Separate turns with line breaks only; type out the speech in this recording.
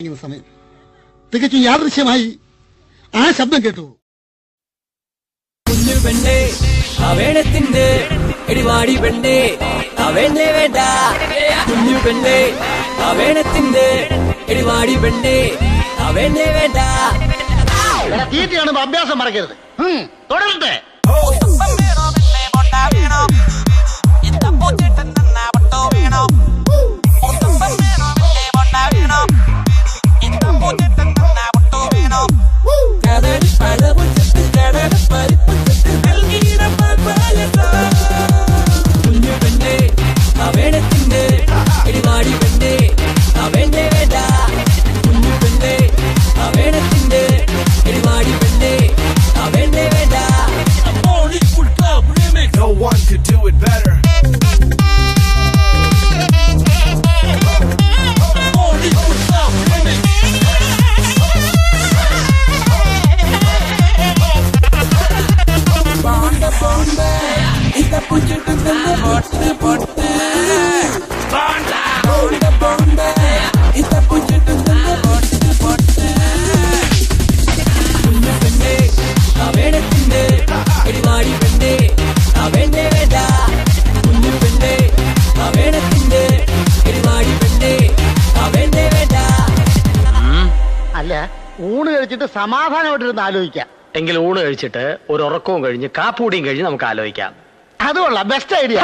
ഇരിക്കുന്ന സമയം. തികച്ചും യാദൃശ്യമായി ആ ശബ്ദം കേട്ടു.
കുഞ്ഞു പെണ്ണേ അവേണത്തിന്റെ എടിവാടി പെണ്ണേ വേണ്ട. കുഞ്ഞു പെണ്ണേ അവേണത്തിന്റെ എടിവാടി പെണ്ണേ വേണ്ട.
അഭ്യാസം മറക്കരുത്. തുടരട്ടെ.
could do it better.
ಮಾಡಿ ಬಂದೆ
അല്ല ഊണ് കഴിച്ചിട്ട് സമാധാനമായിട്ടിരുന്ന് ആലോചിക്കാം.
എങ്കിൽ ഊണ് കഴിച്ചിട്ട് ഒരു ഉറക്കവും കഴിഞ്ഞ് കാപ്പൂടിയും കഴിഞ്ഞ് നമുക്ക് ആലോചിക്കാം.
അത് കൊള്ളാം ബെസ്റ്റ് ഐഡിയ